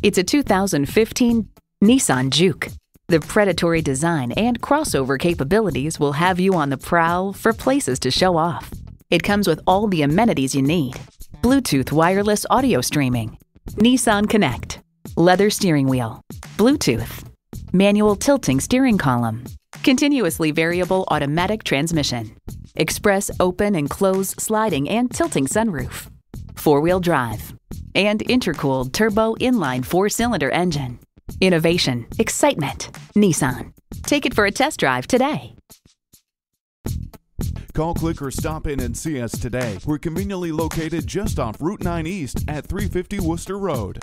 It's a 2015 Nissan Juke. The predatory design and crossover capabilities will have you on the prowl for places to show off. It comes with all the amenities you need. Bluetooth wireless audio streaming, Nissan Connect, leather steering wheel, Bluetooth, manual tilting steering column, continuously variable automatic transmission, express open and close sliding and tilting sunroof, four wheel drive, and intercooled turbo inline four cylinder engine. Innovation, excitement, Nissan. Take it for a test drive today. Call, click, or stop in and see us today. We're conveniently located just off Route 9 East at 350 Worcester Road.